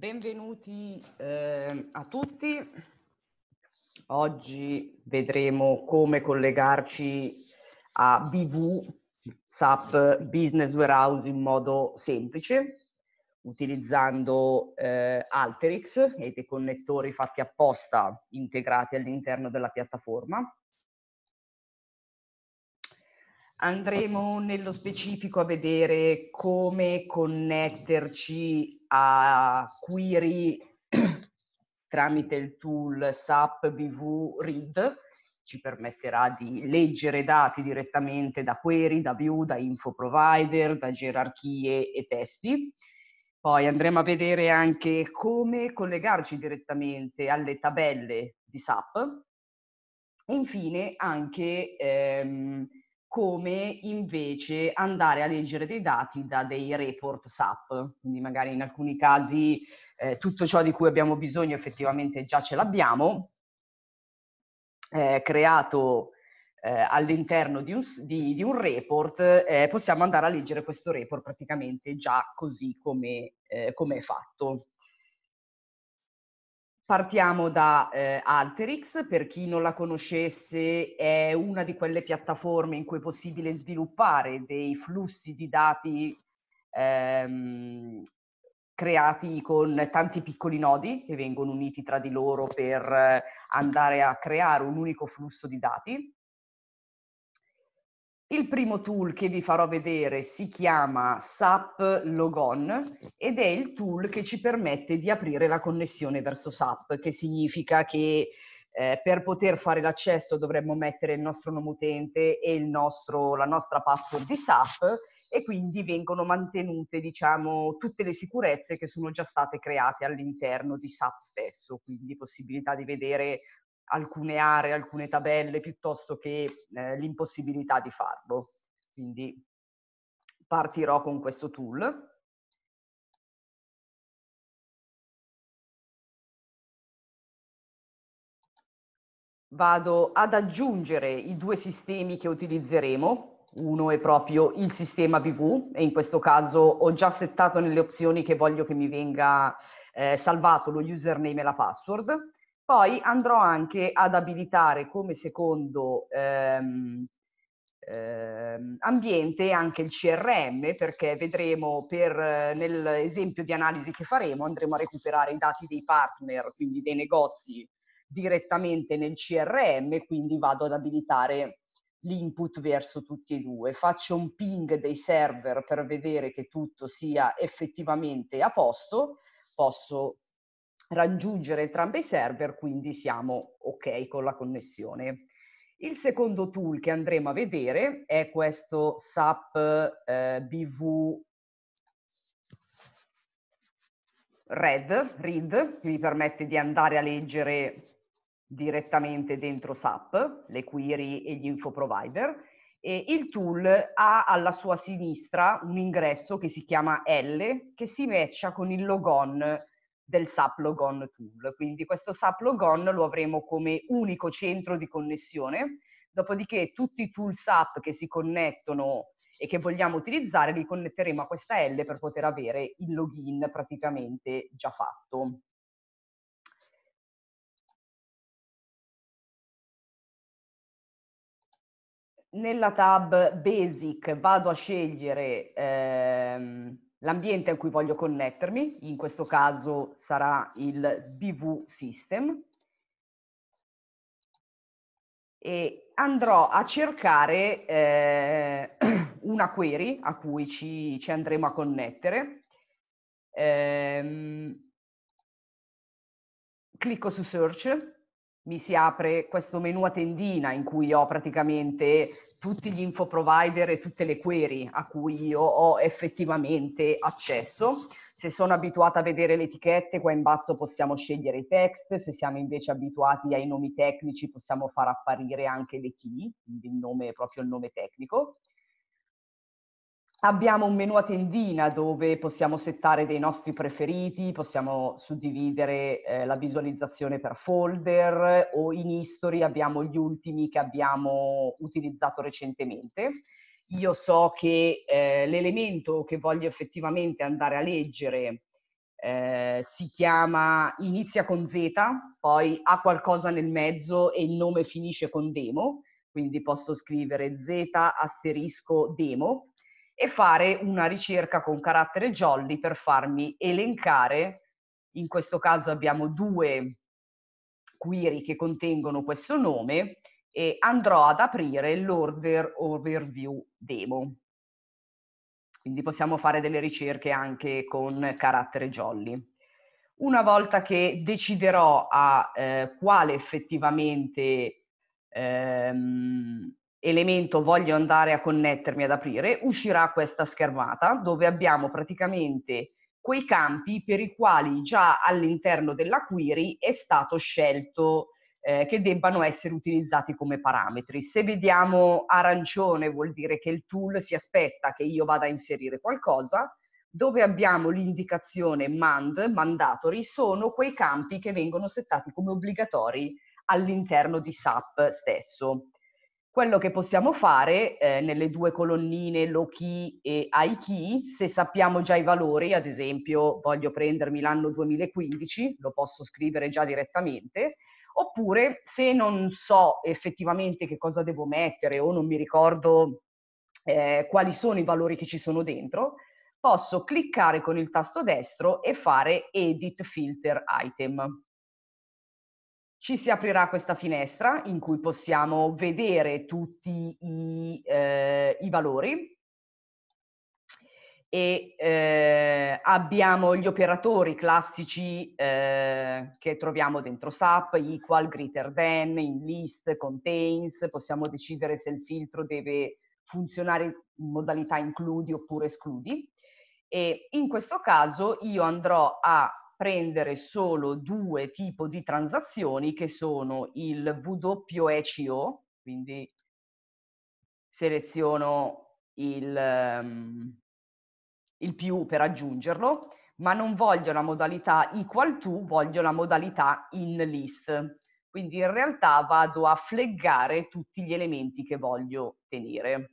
Benvenuti eh, a tutti. Oggi vedremo come collegarci a BV SAP Business Warehouse in modo semplice utilizzando eh, Alterix e dei connettori fatti apposta integrati all'interno della piattaforma. Andremo nello specifico a vedere come connetterci a query tramite il tool SAP BV Read, ci permetterà di leggere dati direttamente da query, da view, da info provider, da gerarchie e testi. Poi andremo a vedere anche come collegarci direttamente alle tabelle di SAP. E infine anche ehm, come invece andare a leggere dei dati da dei report SAP. Quindi magari in alcuni casi eh, tutto ciò di cui abbiamo bisogno effettivamente già ce l'abbiamo, eh, creato eh, all'interno di un, di, di un report, eh, possiamo andare a leggere questo report praticamente già così come eh, è fatto. Partiamo da eh, Alterix, per chi non la conoscesse è una di quelle piattaforme in cui è possibile sviluppare dei flussi di dati ehm, creati con tanti piccoli nodi che vengono uniti tra di loro per andare a creare un unico flusso di dati. Il primo tool che vi farò vedere si chiama SAP Logon ed è il tool che ci permette di aprire la connessione verso SAP, che significa che eh, per poter fare l'accesso dovremmo mettere il nostro nome utente e nostro, la nostra password di SAP e quindi vengono mantenute diciamo, tutte le sicurezze che sono già state create all'interno di SAP stesso, quindi possibilità di vedere alcune aree, alcune tabelle, piuttosto che eh, l'impossibilità di farlo. Quindi partirò con questo tool. Vado ad aggiungere i due sistemi che utilizzeremo. Uno è proprio il sistema BV e in questo caso ho già settato nelle opzioni che voglio che mi venga eh, salvato lo username e la password poi andrò anche ad abilitare come secondo ehm, ehm, ambiente anche il CRM perché vedremo per, nell'esempio di analisi che faremo andremo a recuperare i dati dei partner, quindi dei negozi direttamente nel CRM, quindi vado ad abilitare l'input verso tutti e due. Faccio un ping dei server per vedere che tutto sia effettivamente a posto, posso raggiungere entrambi i server, quindi siamo ok con la connessione. Il secondo tool che andremo a vedere è questo SAP eh, BV Red, Read, che vi permette di andare a leggere direttamente dentro SAP le query e gli info provider. E il tool ha alla sua sinistra un ingresso che si chiama L, che si matcha con il logon del SAP Logon Tool. Quindi questo SAP Logon lo avremo come unico centro di connessione, dopodiché tutti i tool SAP che si connettono e che vogliamo utilizzare li connetteremo a questa L per poter avere il login praticamente già fatto. Nella tab Basic vado a scegliere ehm, l'ambiente a cui voglio connettermi, in questo caso sarà il BV System, e andrò a cercare eh, una query a cui ci, ci andremo a connettere. Eh, clicco su Search mi si apre questo menu a tendina in cui ho praticamente tutti gli info provider e tutte le query a cui io ho effettivamente accesso. Se sono abituata a vedere le etichette, qua in basso possiamo scegliere i text, se siamo invece abituati ai nomi tecnici possiamo far apparire anche le key, quindi il nome, proprio il nome tecnico. Abbiamo un menu a tendina dove possiamo settare dei nostri preferiti, possiamo suddividere eh, la visualizzazione per folder o in history abbiamo gli ultimi che abbiamo utilizzato recentemente. Io so che eh, l'elemento che voglio effettivamente andare a leggere eh, si chiama, inizia con Z, poi ha qualcosa nel mezzo e il nome finisce con demo, quindi posso scrivere Z asterisco demo e fare una ricerca con carattere jolly per farmi elencare, in questo caso abbiamo due query che contengono questo nome e andrò ad aprire l'order overview demo. Quindi possiamo fare delle ricerche anche con carattere jolly. Una volta che deciderò a eh, quale effettivamente ehm, elemento voglio andare a connettermi ad aprire, uscirà questa schermata dove abbiamo praticamente quei campi per i quali già all'interno della query è stato scelto eh, che debbano essere utilizzati come parametri. Se vediamo arancione vuol dire che il tool si aspetta che io vada a inserire qualcosa, dove abbiamo l'indicazione mand, mandatory, sono quei campi che vengono settati come obbligatori all'interno di SAP stesso. Quello che possiamo fare eh, nelle due colonnine low key e high key, se sappiamo già i valori, ad esempio voglio prendermi l'anno 2015, lo posso scrivere già direttamente, oppure se non so effettivamente che cosa devo mettere o non mi ricordo eh, quali sono i valori che ci sono dentro, posso cliccare con il tasto destro e fare Edit Filter Item. Ci si aprirà questa finestra in cui possiamo vedere tutti i, eh, i valori. E eh, abbiamo gli operatori classici eh, che troviamo dentro SAP, equal, greater than, in list, contains, possiamo decidere se il filtro deve funzionare in modalità includi oppure escludi. E in questo caso io andrò a prendere solo due tipi di transazioni che sono il WECO, quindi seleziono il, um, il più per aggiungerlo, ma non voglio la modalità equal to, voglio la modalità in list. Quindi in realtà vado a fleggare tutti gli elementi che voglio tenere.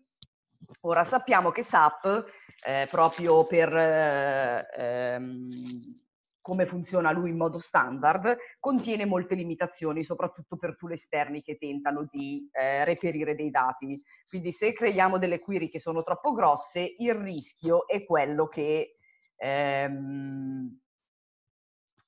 Ora sappiamo che SAP, eh, proprio per eh, ehm, come funziona lui in modo standard, contiene molte limitazioni, soprattutto per tool esterni che tentano di eh, reperire dei dati. Quindi se creiamo delle query che sono troppo grosse, il rischio è quello che ehm,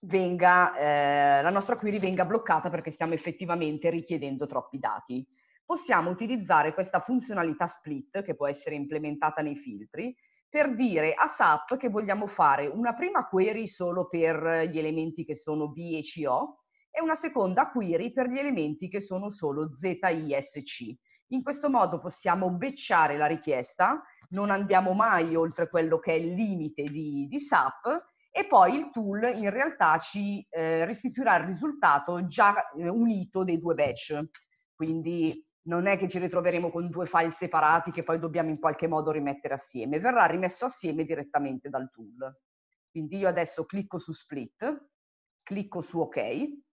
venga, eh, la nostra query venga bloccata perché stiamo effettivamente richiedendo troppi dati. Possiamo utilizzare questa funzionalità split che può essere implementata nei filtri per dire a SAP che vogliamo fare una prima query solo per gli elementi che sono B e CO e una seconda query per gli elementi che sono solo ZISC. In questo modo possiamo becciare la richiesta, non andiamo mai oltre quello che è il limite di, di SAP e poi il tool in realtà ci eh, restituirà il risultato già eh, unito dei due batch. Quindi non è che ci ritroveremo con due file separati che poi dobbiamo in qualche modo rimettere assieme, verrà rimesso assieme direttamente dal tool. Quindi io adesso clicco su split, clicco su ok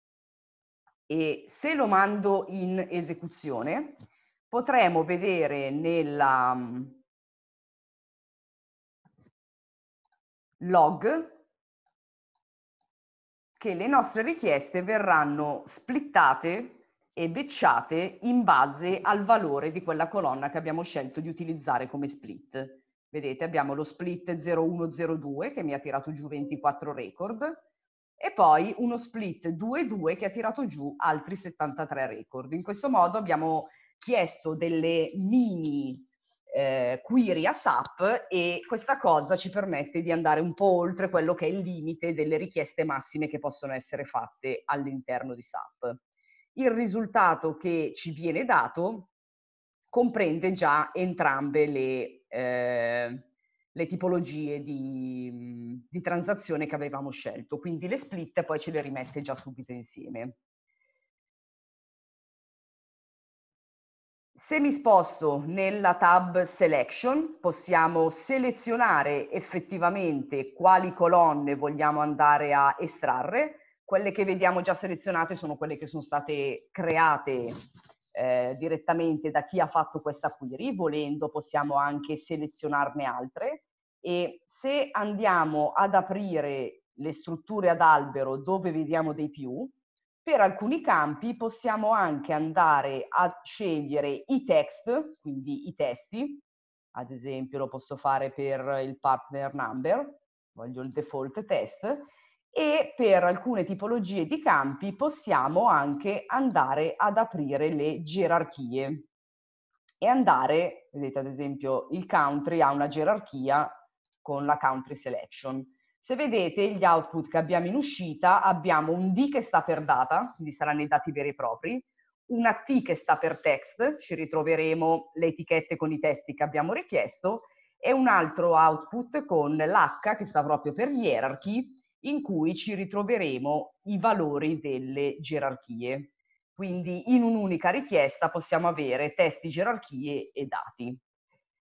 e se lo mando in esecuzione potremo vedere nella mm, log che le nostre richieste verranno splittate e becciate in base al valore di quella colonna che abbiamo scelto di utilizzare come split. Vedete, abbiamo lo split 0102 che mi ha tirato giù 24 record e poi uno split 2.2 che ha tirato giù altri 73 record. In questo modo abbiamo chiesto delle mini eh, query a SAP e questa cosa ci permette di andare un po' oltre quello che è il limite delle richieste massime che possono essere fatte all'interno di SAP il risultato che ci viene dato comprende già entrambe le, eh, le tipologie di, di, transazione che avevamo scelto, quindi le split poi ce le rimette già subito insieme. Se mi sposto nella tab Selection, possiamo selezionare effettivamente quali colonne vogliamo andare a estrarre, quelle che vediamo già selezionate sono quelle che sono state create eh, direttamente da chi ha fatto questa query, volendo possiamo anche selezionarne altre. E se andiamo ad aprire le strutture ad albero dove vediamo dei più, per alcuni campi possiamo anche andare a scegliere i text, quindi i testi, ad esempio lo posso fare per il partner number, voglio il default test, e per alcune tipologie di campi possiamo anche andare ad aprire le gerarchie e andare, vedete ad esempio il country ha una gerarchia con la country selection. Se vedete gli output che abbiamo in uscita abbiamo un D che sta per data, quindi saranno i dati veri e propri, una T che sta per text, ci ritroveremo le etichette con i testi che abbiamo richiesto, e un altro output con l'H che sta proprio per hierarchy, in cui ci ritroveremo i valori delle gerarchie. Quindi in un'unica richiesta possiamo avere testi, gerarchie e dati.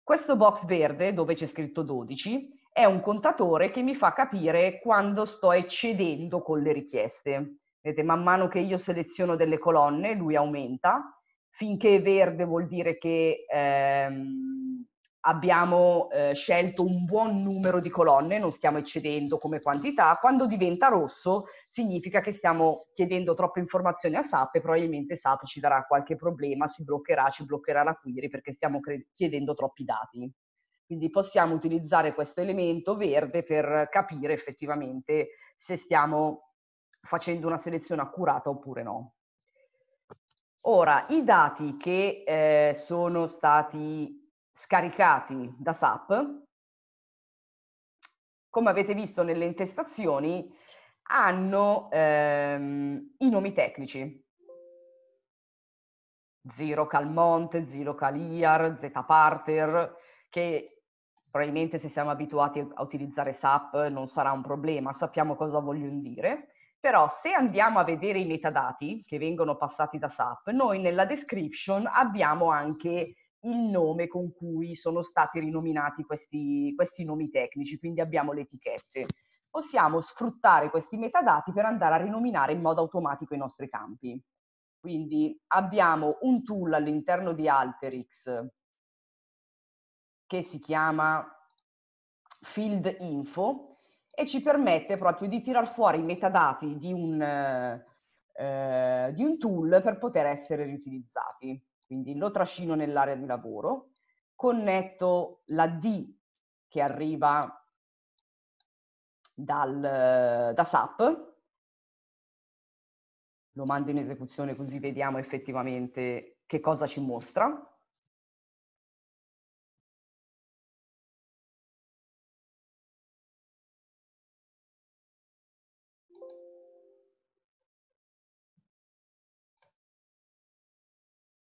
Questo box verde, dove c'è scritto 12, è un contatore che mi fa capire quando sto eccedendo con le richieste. Vedete, man mano che io seleziono delle colonne, lui aumenta. Finché è verde vuol dire che ehm, abbiamo eh, scelto un buon numero di colonne, non stiamo eccedendo come quantità, quando diventa rosso significa che stiamo chiedendo troppe informazioni a SAP e probabilmente SAP ci darà qualche problema, si bloccherà, ci bloccherà la query perché stiamo chiedendo troppi dati. Quindi possiamo utilizzare questo elemento verde per capire effettivamente se stiamo facendo una selezione accurata oppure no. Ora, i dati che eh, sono stati scaricati da SAP, come avete visto nelle intestazioni, hanno ehm, i nomi tecnici. Zero Calmont, Zero Caliar, Zparter, che probabilmente se siamo abituati a utilizzare SAP non sarà un problema, sappiamo cosa vogliono dire. Però se andiamo a vedere i metadati che vengono passati da SAP, noi nella description abbiamo anche il nome con cui sono stati rinominati questi, questi nomi tecnici, quindi abbiamo le etichette. Possiamo sfruttare questi metadati per andare a rinominare in modo automatico i nostri campi. Quindi abbiamo un tool all'interno di Alterix che si chiama Field Info e ci permette proprio di tirar fuori i metadati di un, eh, di un tool per poter essere riutilizzati quindi lo trascino nell'area di lavoro, connetto la D che arriva dal, da SAP, lo mando in esecuzione così vediamo effettivamente che cosa ci mostra.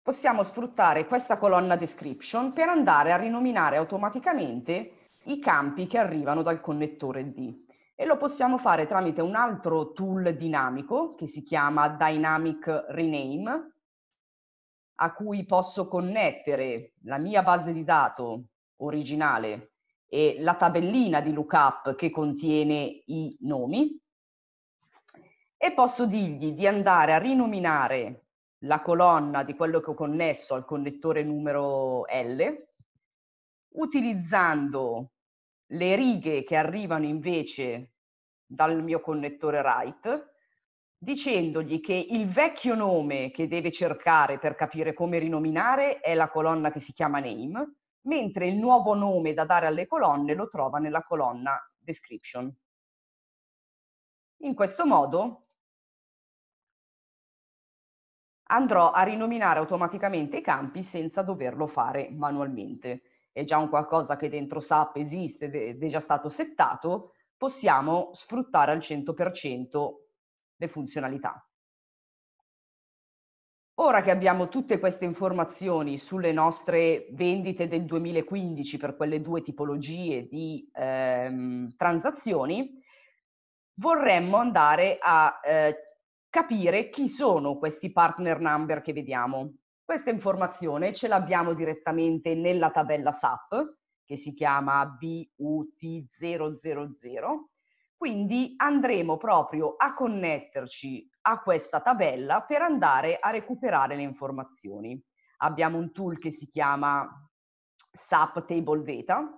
Possiamo sfruttare questa colonna description per andare a rinominare automaticamente i campi che arrivano dal connettore D. E lo possiamo fare tramite un altro tool dinamico che si chiama Dynamic Rename, a cui posso connettere la mia base di dato originale e la tabellina di lookup che contiene i nomi e posso dirgli di andare a rinominare la colonna di quello che ho connesso al connettore numero L, utilizzando le righe che arrivano invece dal mio connettore write, dicendogli che il vecchio nome che deve cercare per capire come rinominare è la colonna che si chiama name, mentre il nuovo nome da dare alle colonne lo trova nella colonna description. In questo modo andrò a rinominare automaticamente i campi senza doverlo fare manualmente. È già un qualcosa che dentro SAP esiste ed è già stato settato, possiamo sfruttare al 100% le funzionalità. Ora che abbiamo tutte queste informazioni sulle nostre vendite del 2015 per quelle due tipologie di ehm, transazioni, vorremmo andare a eh, capire chi sono questi partner number che vediamo. Questa informazione ce l'abbiamo direttamente nella tabella SAP che si chiama BUT000, quindi andremo proprio a connetterci a questa tabella per andare a recuperare le informazioni. Abbiamo un tool che si chiama SAP Table Data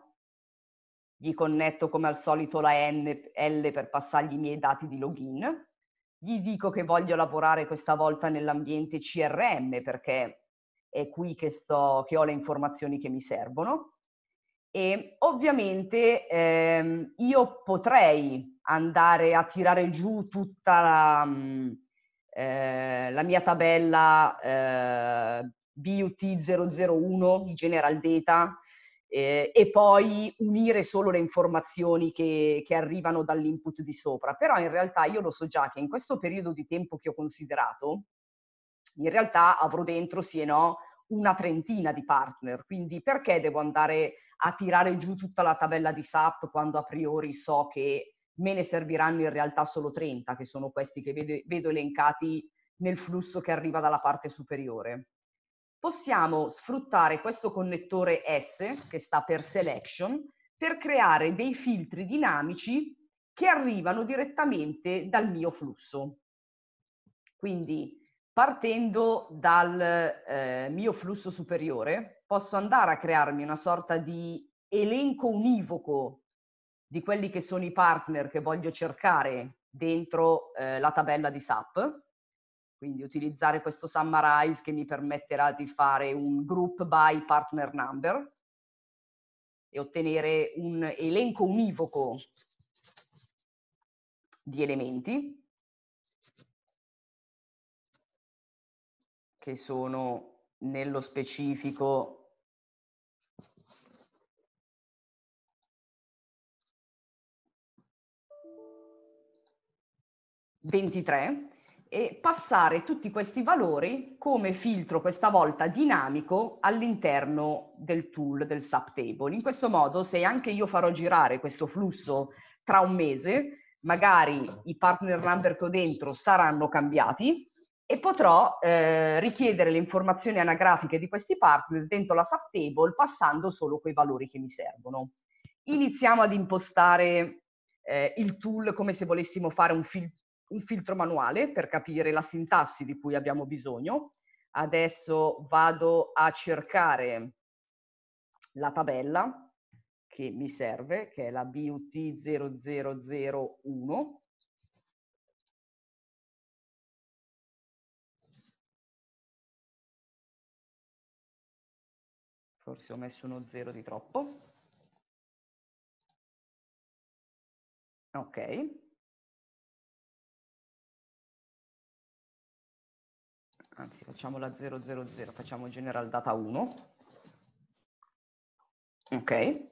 gli connetto come al solito la NL per passargli i miei dati di login, gli dico che voglio lavorare questa volta nell'ambiente CRM perché è qui che, sto, che ho le informazioni che mi servono. E ovviamente ehm, io potrei andare a tirare giù tutta la, eh, la mia tabella eh, BUT001 di General Data eh, e poi unire solo le informazioni che, che arrivano dall'input di sopra. Però in realtà io lo so già che in questo periodo di tempo che ho considerato, in realtà avrò dentro sì e no una trentina di partner, quindi perché devo andare a tirare giù tutta la tabella di SAP quando a priori so che me ne serviranno in realtà solo 30, che sono questi che vedo, vedo elencati nel flusso che arriva dalla parte superiore. Possiamo sfruttare questo connettore S, che sta per selection, per creare dei filtri dinamici che arrivano direttamente dal mio flusso. Quindi partendo dal eh, mio flusso superiore, posso andare a crearmi una sorta di elenco univoco di quelli che sono i partner che voglio cercare dentro eh, la tabella di SAP, quindi utilizzare questo summarize che mi permetterà di fare un group by partner number e ottenere un elenco univoco di elementi che sono nello specifico ventitré e passare tutti questi valori come filtro questa volta dinamico all'interno del tool del subtable. In questo modo se anche io farò girare questo flusso tra un mese, magari i partner number che ho dentro saranno cambiati e potrò eh, richiedere le informazioni anagrafiche di questi partner dentro la subtable passando solo quei valori che mi servono. Iniziamo ad impostare eh, il tool come se volessimo fare un, fil un filtro manuale per capire la sintassi di cui abbiamo bisogno. Adesso vado a cercare la tabella che mi serve, che è la BUT 0001 forse ho messo uno zero di troppo. Ok. Anzi, facciamo la 000, facciamo general data 1. Ok.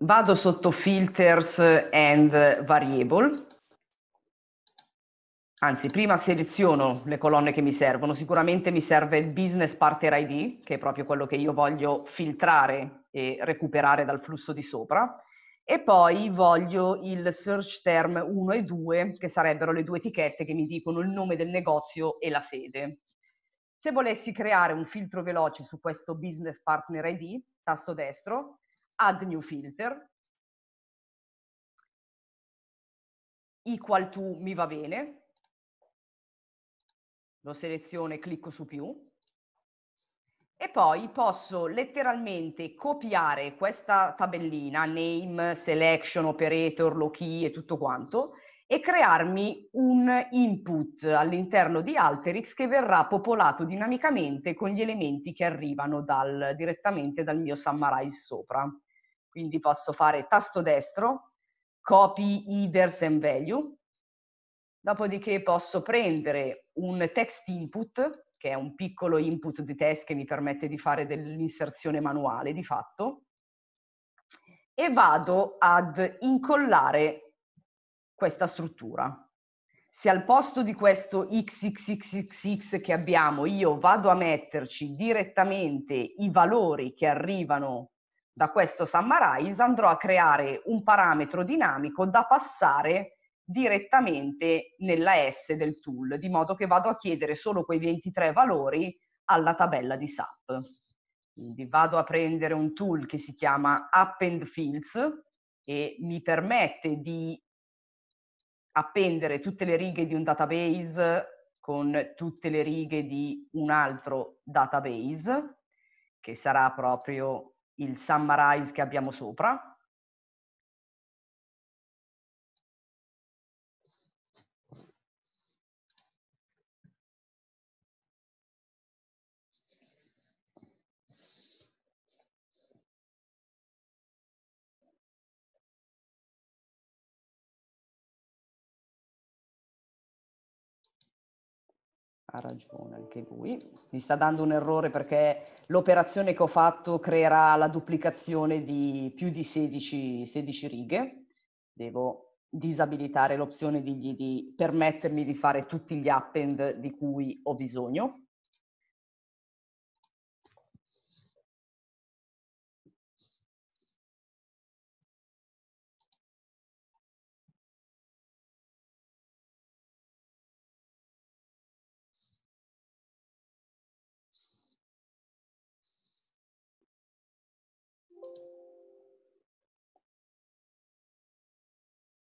Vado sotto filters and variable Anzi, prima seleziono le colonne che mi servono. Sicuramente mi serve il Business Partner ID, che è proprio quello che io voglio filtrare e recuperare dal flusso di sopra. E poi voglio il Search Term 1 e 2, che sarebbero le due etichette che mi dicono il nome del negozio e la sede. Se volessi creare un filtro veloce su questo Business Partner ID, tasto destro, Add New Filter, equal to mi va bene, lo seleziono e clicco su più e poi posso letteralmente copiare questa tabellina, name, selection, operator, low key e tutto quanto, e crearmi un input all'interno di Alterix che verrà popolato dinamicamente con gli elementi che arrivano dal, direttamente dal mio summarize sopra. Quindi posso fare tasto destro, copy headers and value, Dopodiché posso prendere un text input, che è un piccolo input di test che mi permette di fare dell'inserzione manuale di fatto, e vado ad incollare questa struttura. Se al posto di questo xxxx che abbiamo io vado a metterci direttamente i valori che arrivano da questo summarize, andrò a creare un parametro dinamico da passare direttamente nella S del tool, di modo che vado a chiedere solo quei 23 valori alla tabella di SAP. Quindi vado a prendere un tool che si chiama Append Fields e mi permette di appendere tutte le righe di un database con tutte le righe di un altro database, che sarà proprio il summarize che abbiamo sopra. Ha ragione anche lui. Mi sta dando un errore perché l'operazione che ho fatto creerà la duplicazione di più di 16, 16 righe. Devo disabilitare l'opzione di, di permettermi di fare tutti gli append di cui ho bisogno.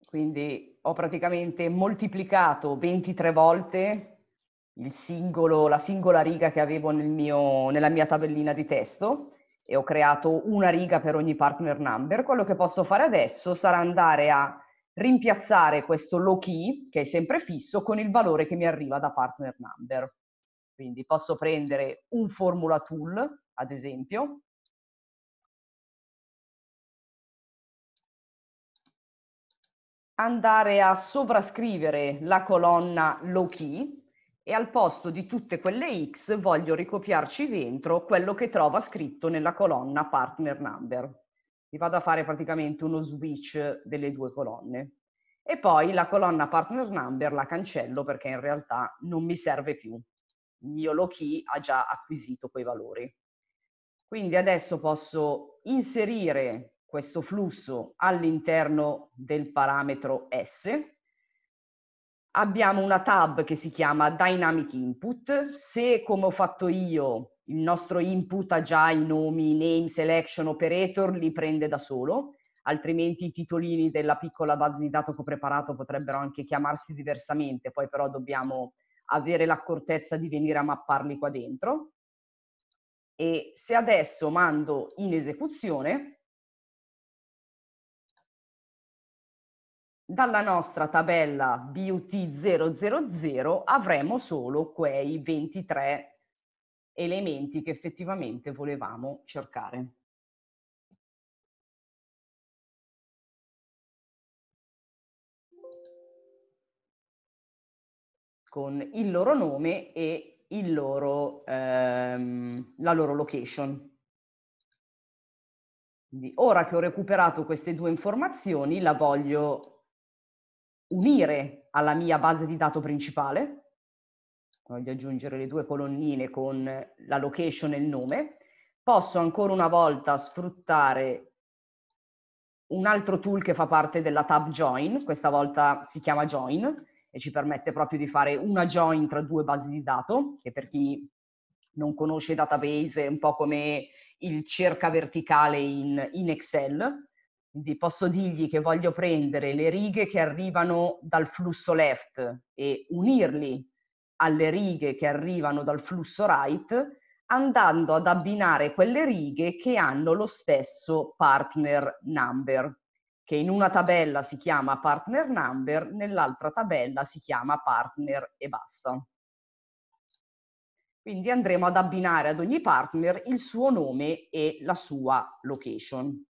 Quindi ho praticamente moltiplicato 23 volte singolo, la singola riga che avevo nel mio, nella mia tabellina di testo e ho creato una riga per ogni partner number. Quello che posso fare adesso sarà andare a rimpiazzare questo low key, che è sempre fisso, con il valore che mi arriva da partner number. Quindi posso prendere un formula tool, ad esempio, andare a sovrascrivere la colonna low key e al posto di tutte quelle X voglio ricopiarci dentro quello che trova scritto nella colonna partner number. Vi vado a fare praticamente uno switch delle due colonne. E poi la colonna partner number la cancello perché in realtà non mi serve più. Il mio low key ha già acquisito quei valori. Quindi adesso posso inserire questo flusso all'interno del parametro S. Abbiamo una tab che si chiama Dynamic Input. Se, come ho fatto io, il nostro input ha già i nomi name, selection, operator, li prende da solo, altrimenti i titolini della piccola base di dato che ho preparato potrebbero anche chiamarsi diversamente, poi però dobbiamo avere l'accortezza di venire a mapparli qua dentro. E se adesso mando in esecuzione, dalla nostra tabella BUT 000 avremo solo quei 23 elementi che effettivamente volevamo cercare. con il loro nome e il loro, ehm, la loro location. Quindi ora che ho recuperato queste due informazioni, la voglio unire alla mia base di dato principale, voglio aggiungere le due colonnine con la location e il nome, posso ancora una volta sfruttare un altro tool che fa parte della tab join, questa volta si chiama join e ci permette proprio di fare una join tra due basi di dato, che per chi non conosce database è un po' come il cerca verticale in, in Excel, quindi posso dirgli che voglio prendere le righe che arrivano dal flusso left e unirli alle righe che arrivano dal flusso right, andando ad abbinare quelle righe che hanno lo stesso partner number, che in una tabella si chiama partner number, nell'altra tabella si chiama partner e basta. Quindi andremo ad abbinare ad ogni partner il suo nome e la sua location.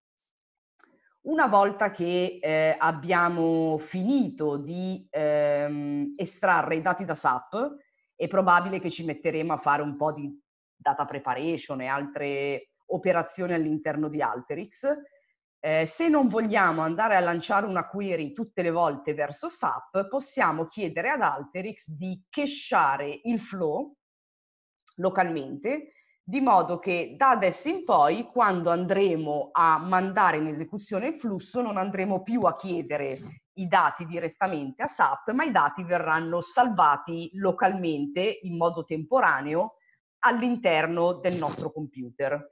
Una volta che eh, abbiamo finito di ehm, estrarre i dati da SAP, è probabile che ci metteremo a fare un po' di data preparation e altre operazioni all'interno di Alterix. Eh, se non vogliamo andare a lanciare una query tutte le volte verso SAP, possiamo chiedere ad Alterix di cacheare il flow localmente di modo che da adesso in poi, quando andremo a mandare in esecuzione il flusso, non andremo più a chiedere i dati direttamente a SAP, ma i dati verranno salvati localmente in modo temporaneo all'interno del nostro computer.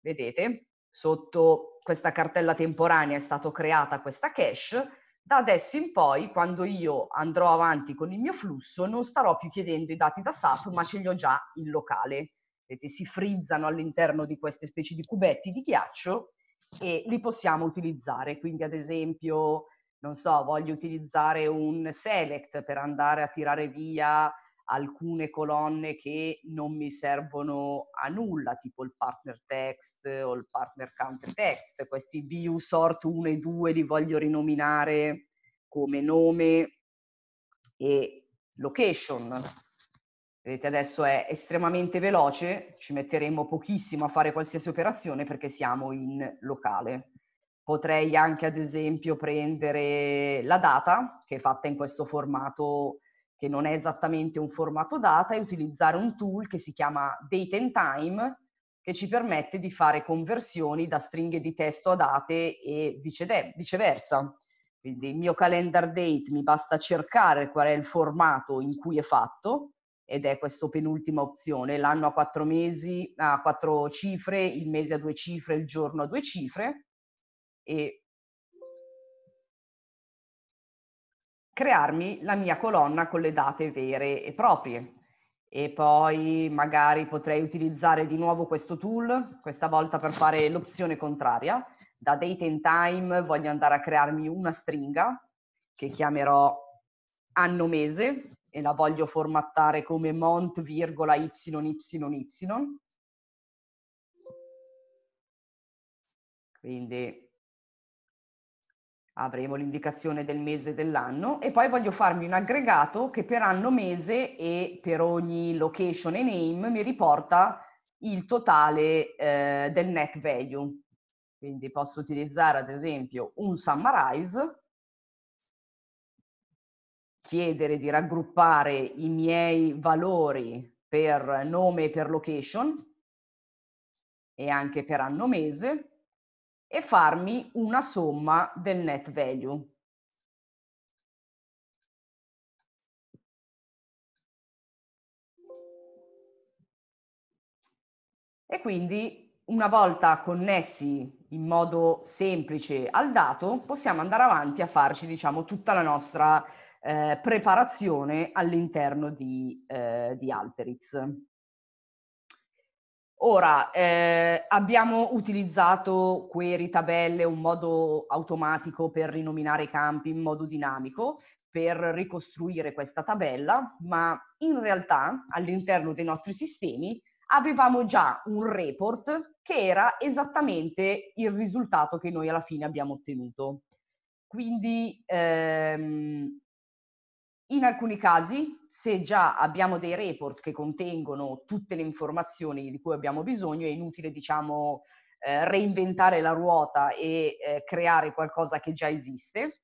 Vedete, sotto questa cartella temporanea è stata creata questa cache, Da adesso in poi, quando io andrò avanti con il mio flusso, non starò più chiedendo i dati da SAP, ma ce li ho già in locale. Vedete, si frizzano all'interno di queste specie di cubetti di ghiaccio e li possiamo utilizzare. Quindi, ad esempio, non so, voglio utilizzare un select per andare a tirare via alcune colonne che non mi servono a nulla, tipo il partner text o il partner counter text. Questi view sort 1 e 2 li voglio rinominare come nome e location. Vedete adesso è estremamente veloce, ci metteremo pochissimo a fare qualsiasi operazione perché siamo in locale. Potrei anche ad esempio prendere la data che è fatta in questo formato che non è esattamente un formato data, e utilizzare un tool che si chiama Date and Time, che ci permette di fare conversioni da stringhe di testo a date e viceversa. Quindi il mio calendar date mi basta cercare qual è il formato in cui è fatto, ed è questa penultima opzione, l'anno a quattro mesi, a quattro cifre, il mese a due cifre, il giorno a due cifre, e crearmi la mia colonna con le date vere e proprie. E poi magari potrei utilizzare di nuovo questo tool, questa volta per fare l'opzione contraria. Da date and time voglio andare a crearmi una stringa che chiamerò anno mese e la voglio formattare come mont, virgola, y, y, y. Quindi avremo l'indicazione del mese dell'anno e poi voglio farmi un aggregato che per anno mese e per ogni location e name mi riporta il totale eh, del net value. Quindi posso utilizzare ad esempio un summarize, chiedere di raggruppare i miei valori per nome e per location e anche per anno mese e farmi una somma del net value. E quindi una volta connessi in modo semplice al dato, possiamo andare avanti a farci diciamo, tutta la nostra eh, preparazione all'interno di, eh, di Alterix. Ora, eh, abbiamo utilizzato query, tabelle, un modo automatico per rinominare i campi in modo dinamico per ricostruire questa tabella, ma in realtà all'interno dei nostri sistemi avevamo già un report che era esattamente il risultato che noi alla fine abbiamo ottenuto. Quindi ehm, in alcuni casi, se già abbiamo dei report che contengono tutte le informazioni di cui abbiamo bisogno, è inutile, diciamo, eh, reinventare la ruota e eh, creare qualcosa che già esiste.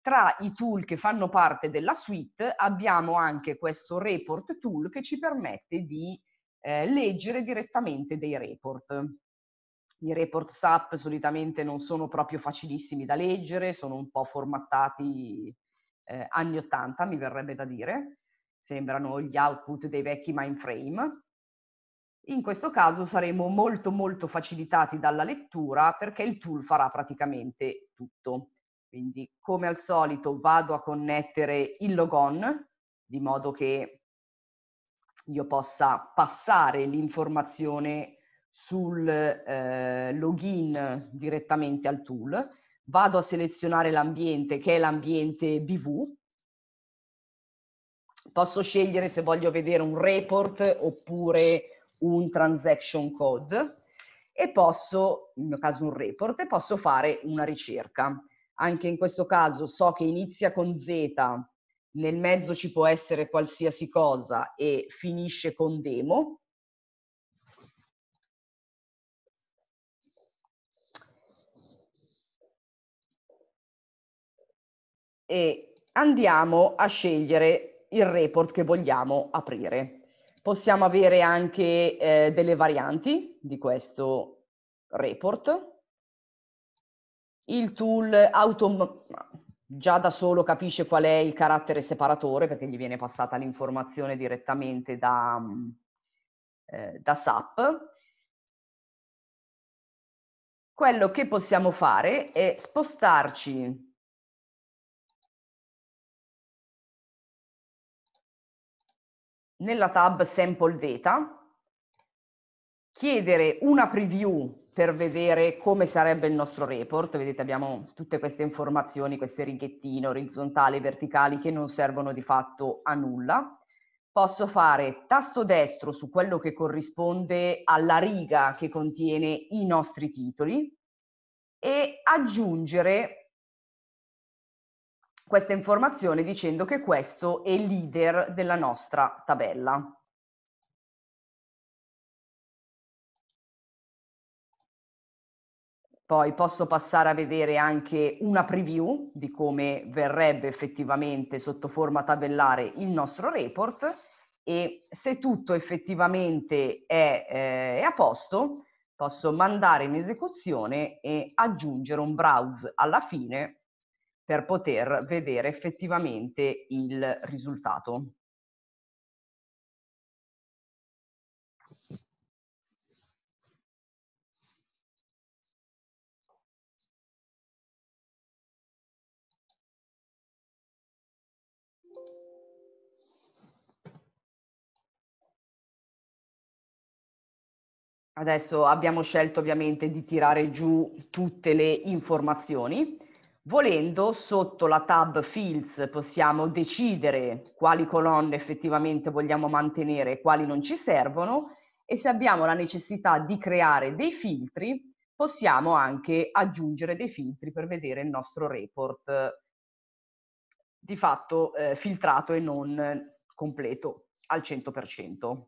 Tra i tool che fanno parte della suite abbiamo anche questo report tool che ci permette di eh, leggere direttamente dei report. I report SAP solitamente non sono proprio facilissimi da leggere, sono un po' formattati eh, anni 80, mi verrebbe da dire, sembrano gli output dei vecchi mainframe. In questo caso saremo molto molto facilitati dalla lettura perché il tool farà praticamente tutto. Quindi come al solito vado a connettere il logon di modo che io possa passare l'informazione sul eh, login direttamente al tool vado a selezionare l'ambiente che è l'ambiente BV, posso scegliere se voglio vedere un report oppure un transaction code e posso, nel mio caso un report, e posso fare una ricerca. Anche in questo caso so che inizia con Z, nel mezzo ci può essere qualsiasi cosa e finisce con demo, e andiamo a scegliere il report che vogliamo aprire. Possiamo avere anche eh, delle varianti di questo report. Il tool autom già da solo capisce qual è il carattere separatore perché gli viene passata l'informazione direttamente da, eh, da SAP. Quello che possiamo fare è spostarci nella tab Sample Data, chiedere una preview per vedere come sarebbe il nostro report. Vedete abbiamo tutte queste informazioni, queste righettine orizzontali verticali che non servono di fatto a nulla. Posso fare tasto destro su quello che corrisponde alla riga che contiene i nostri titoli e aggiungere questa informazione dicendo che questo è il leader della nostra tabella. Poi posso passare a vedere anche una preview di come verrebbe effettivamente sotto forma tabellare il nostro report e se tutto effettivamente è, eh, è a posto, posso mandare in esecuzione e aggiungere un browse alla fine per poter vedere effettivamente il risultato. Adesso abbiamo scelto ovviamente di tirare giù tutte le informazioni. Volendo, sotto la tab Fields possiamo decidere quali colonne effettivamente vogliamo mantenere e quali non ci servono e se abbiamo la necessità di creare dei filtri, possiamo anche aggiungere dei filtri per vedere il nostro report di fatto eh, filtrato e non completo al 100%.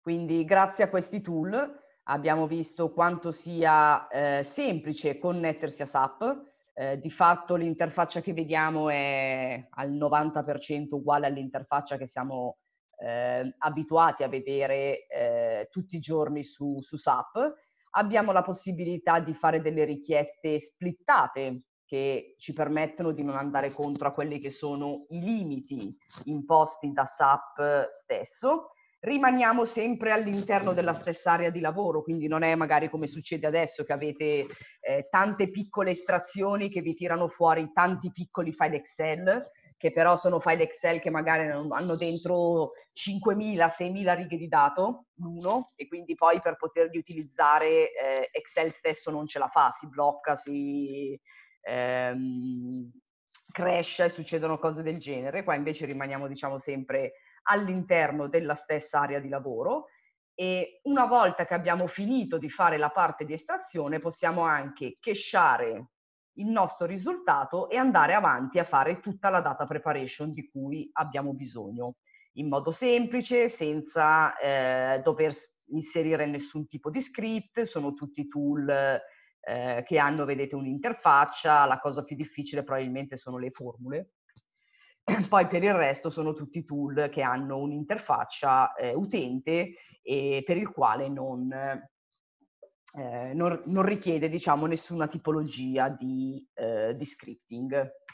Quindi grazie a questi tool abbiamo visto quanto sia eh, semplice connettersi a SAP. Eh, di fatto l'interfaccia che vediamo è al 90% uguale all'interfaccia che siamo eh, abituati a vedere eh, tutti i giorni su, su SAP. Abbiamo la possibilità di fare delle richieste splittate che ci permettono di non andare contro a quelli che sono i limiti imposti da SAP stesso rimaniamo sempre all'interno della stessa area di lavoro, quindi non è magari come succede adesso che avete eh, tante piccole estrazioni che vi tirano fuori tanti piccoli file Excel, che però sono file Excel che magari hanno dentro 5.000, 6.000 righe di dato l'uno e quindi poi per poterli utilizzare eh, Excel stesso non ce la fa, si blocca, si ehm, crash e succedono cose del genere. Qua invece rimaniamo diciamo sempre all'interno della stessa area di lavoro e una volta che abbiamo finito di fare la parte di estrazione possiamo anche cacheare il nostro risultato e andare avanti a fare tutta la data preparation di cui abbiamo bisogno in modo semplice, senza eh, dover inserire nessun tipo di script, sono tutti tool eh, che hanno, vedete, un'interfaccia, la cosa più difficile probabilmente sono le formule, poi per il resto sono tutti tool che hanno un'interfaccia eh, utente e per il quale non, eh, non, non richiede diciamo, nessuna tipologia di, eh, di scripting.